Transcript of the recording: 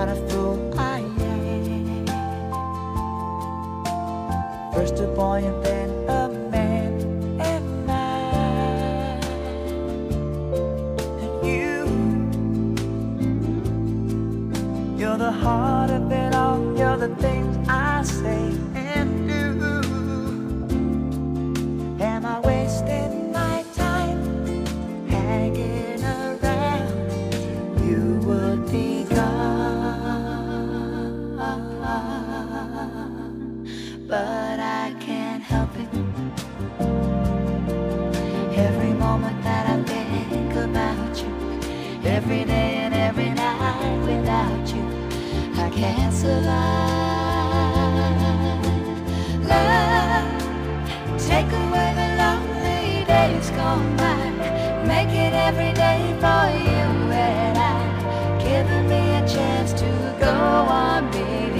what a fool I am. First a boy and then a man, and I. And you, you're the heart of it all. You're the things but I can't help it. Every moment that I think about you, every day and every night without you, I can't survive. Love. Take away the lonely days gone by. Make it every day for you and I. Giving me a chance to go on believing.